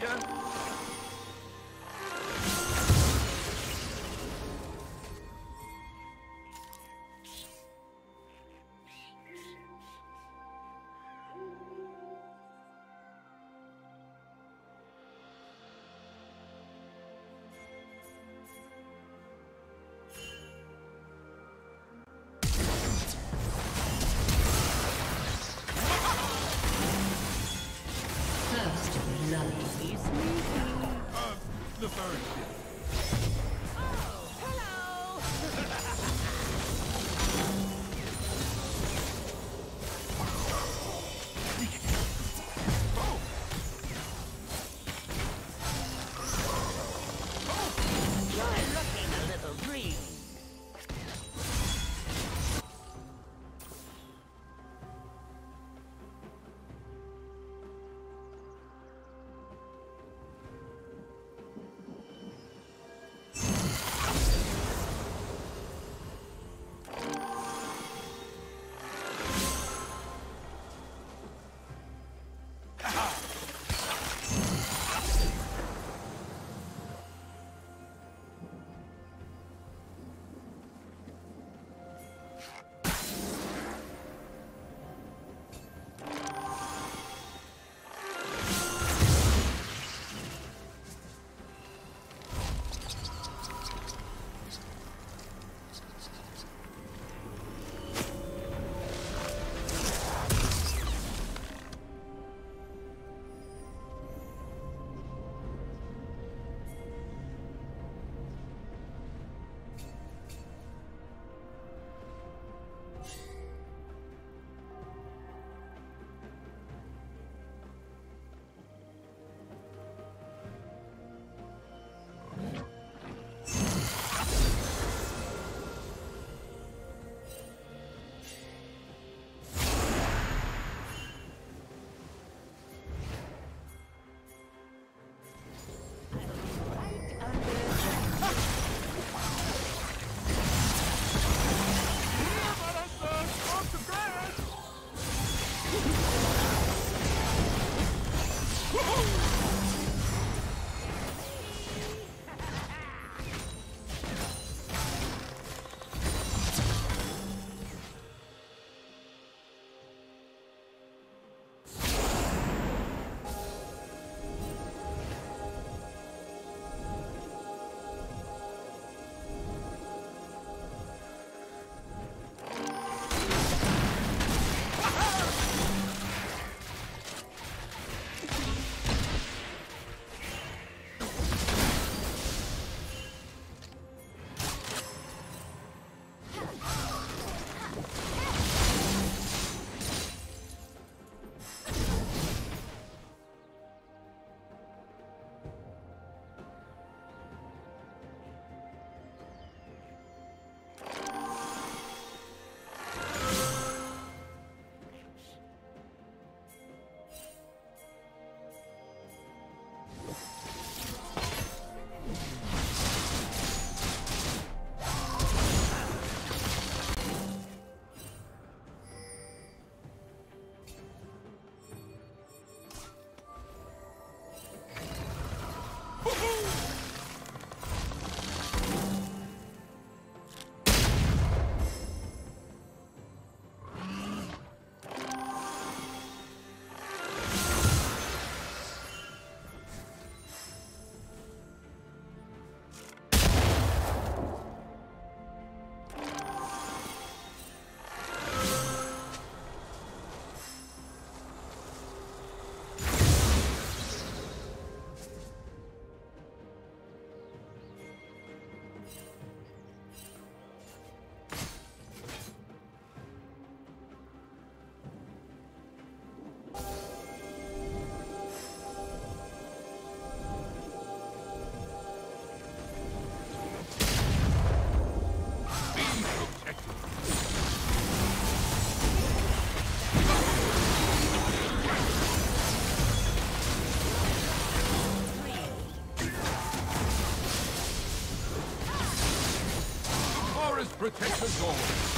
天 Protect us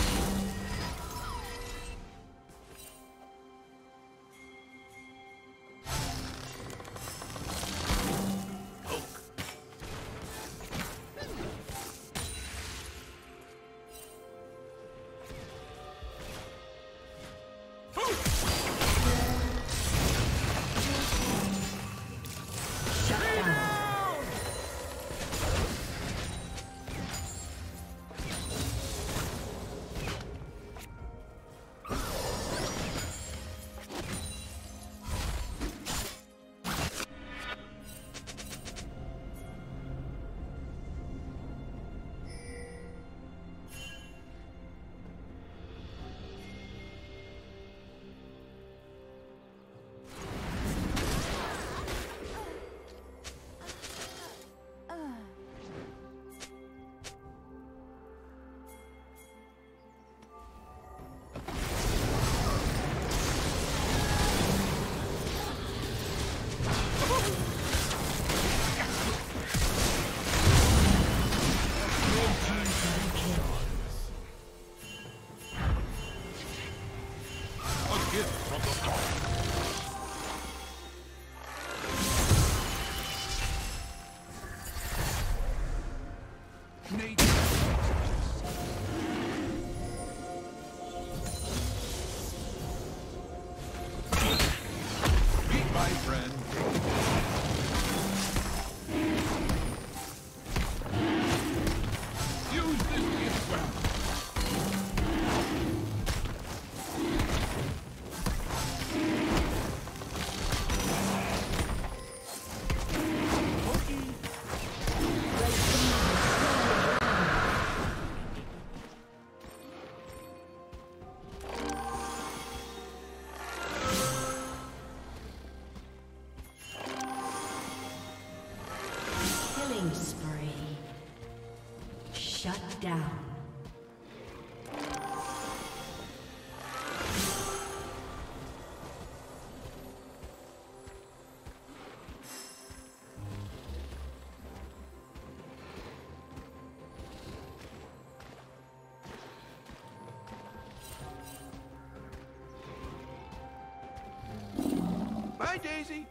down. Bye, Daisy.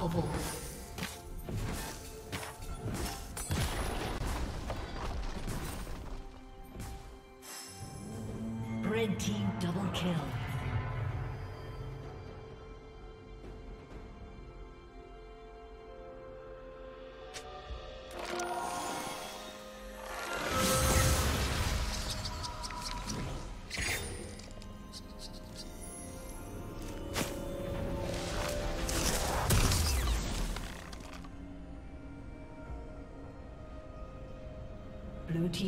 哦不。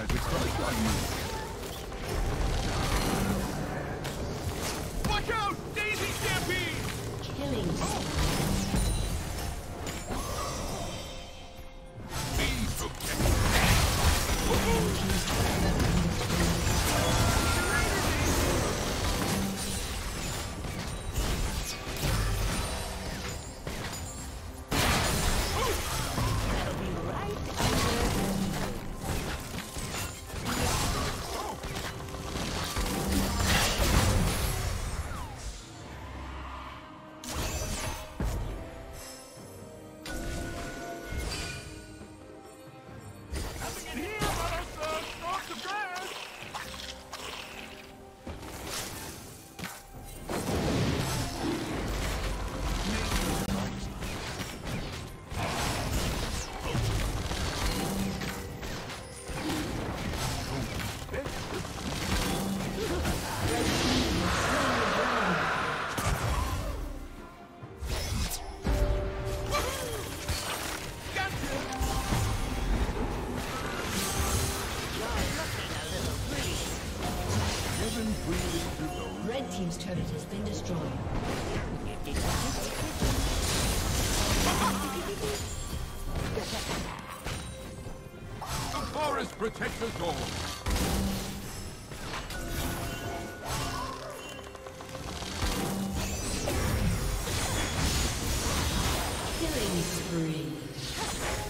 has exposed my move. protect the door. Killing spree.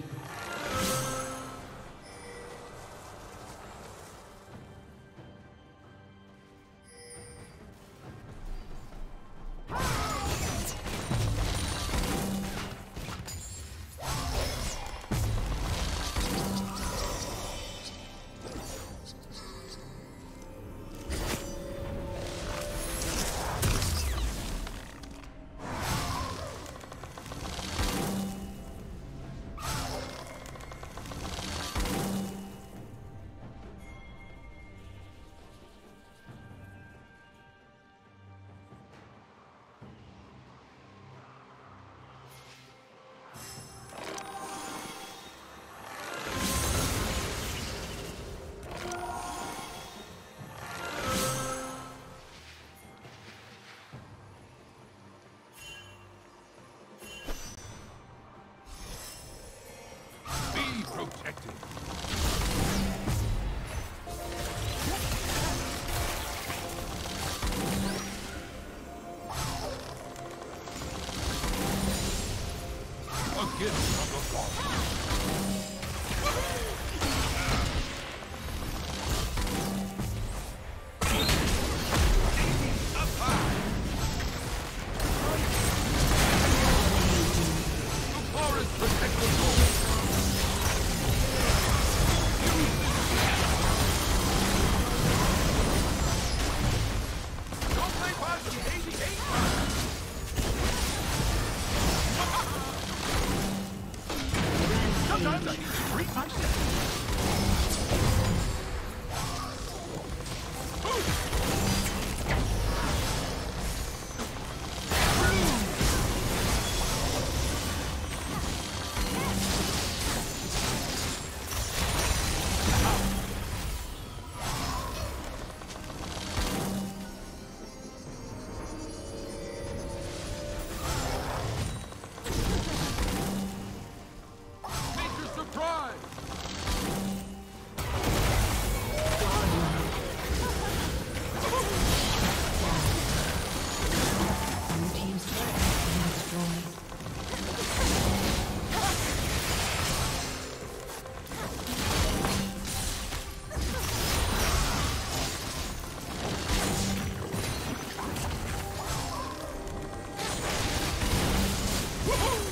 Woohoo!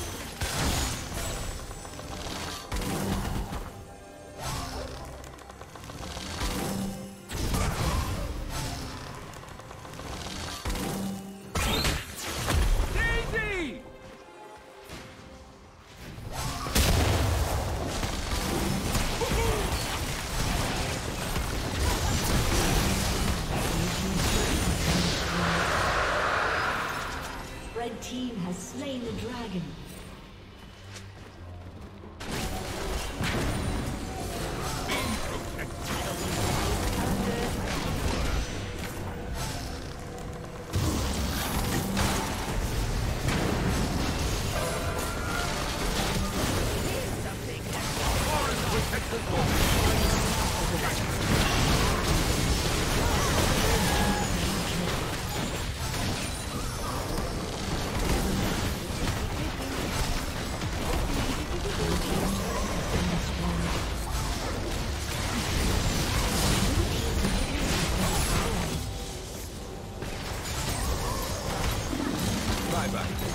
buyback.